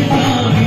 Ibrahim